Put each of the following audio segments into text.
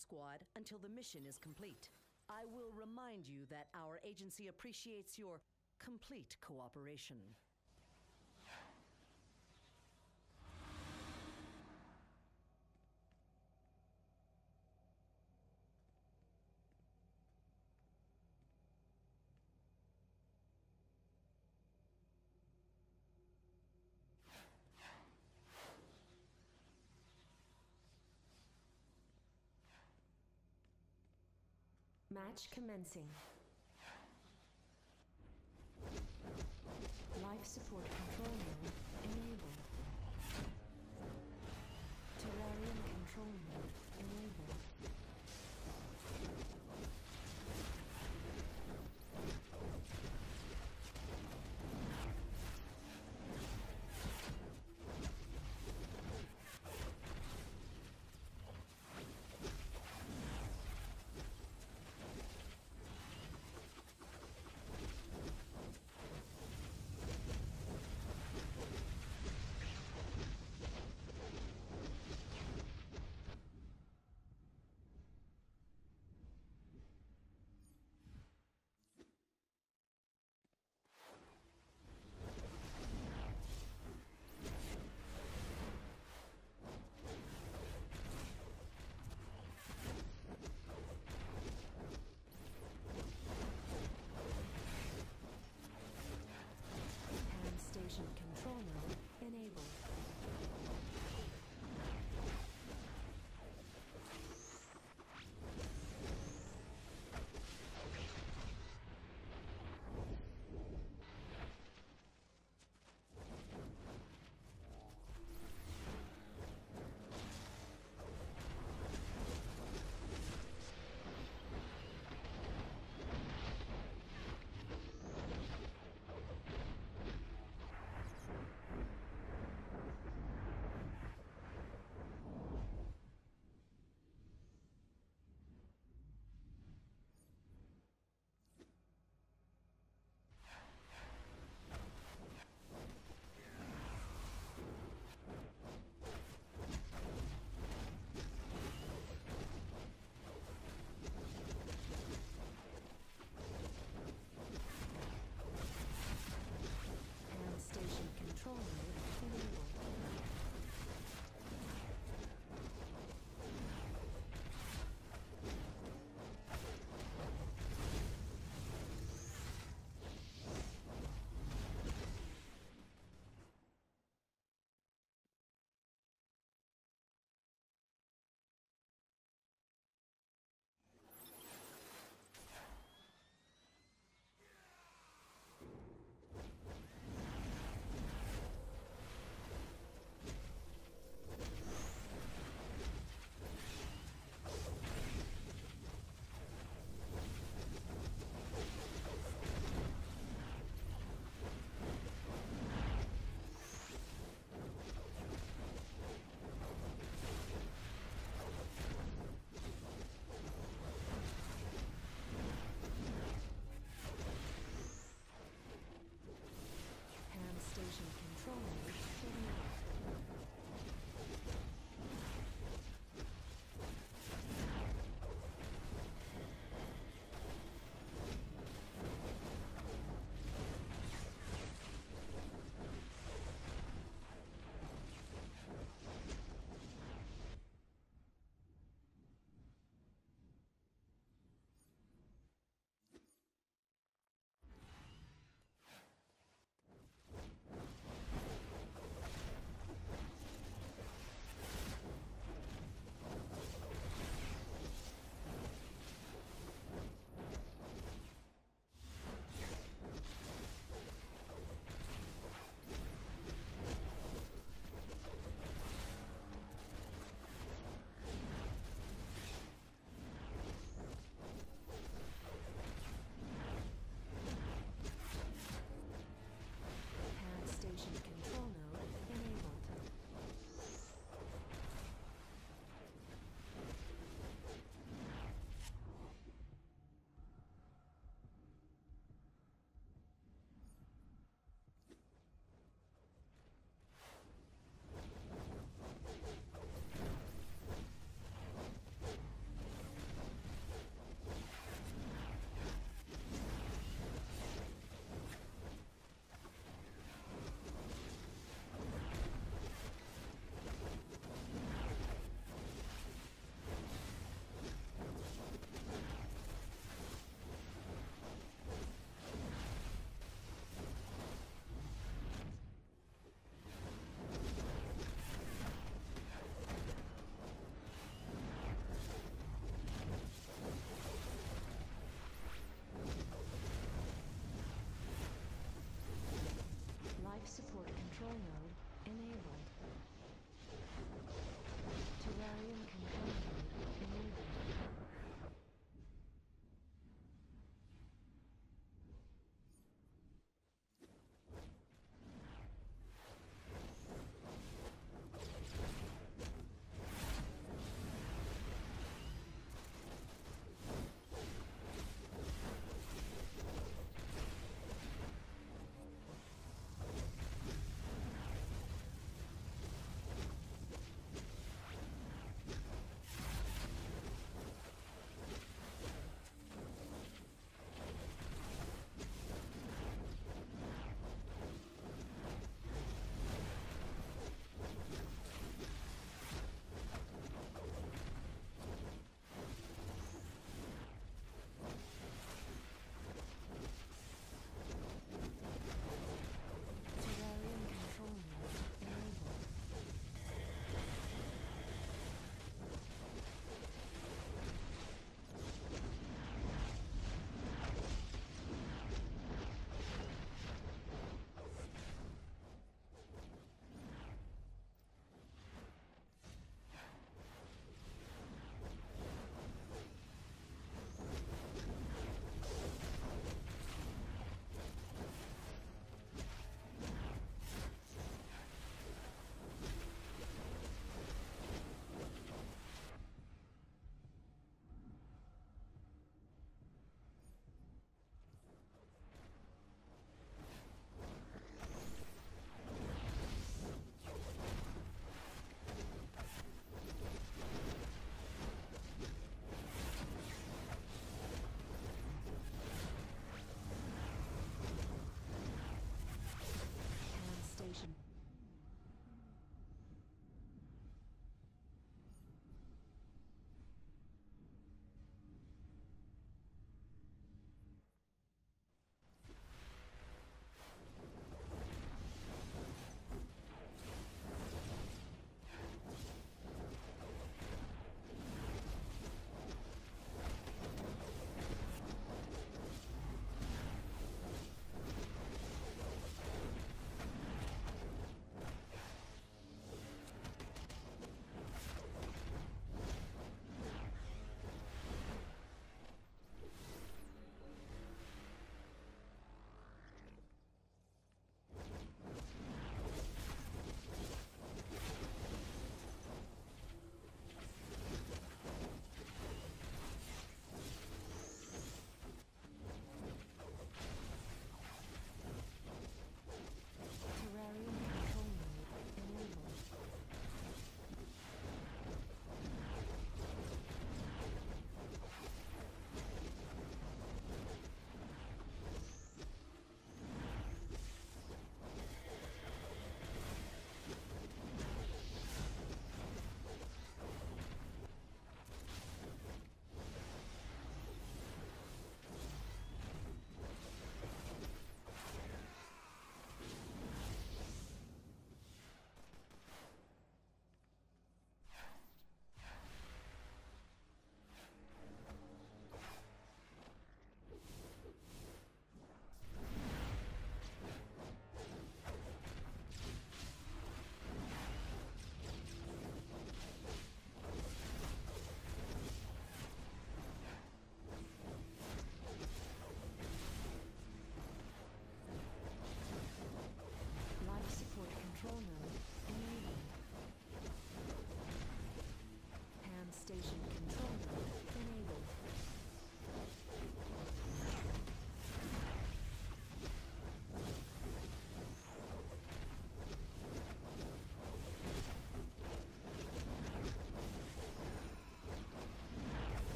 Squad until the mission is complete. I will remind you that our agency appreciates your complete cooperation. Match commencing. Life support control mode enabled. Terrarium control mode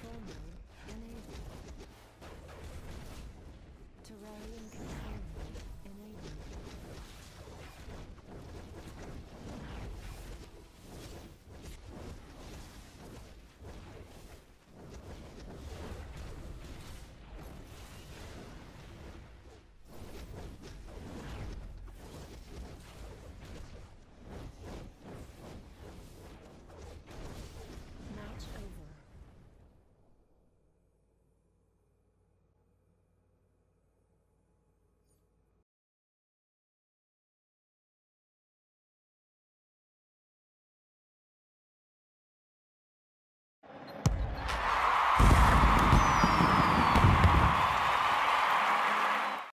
Control mode enabled. Terrarium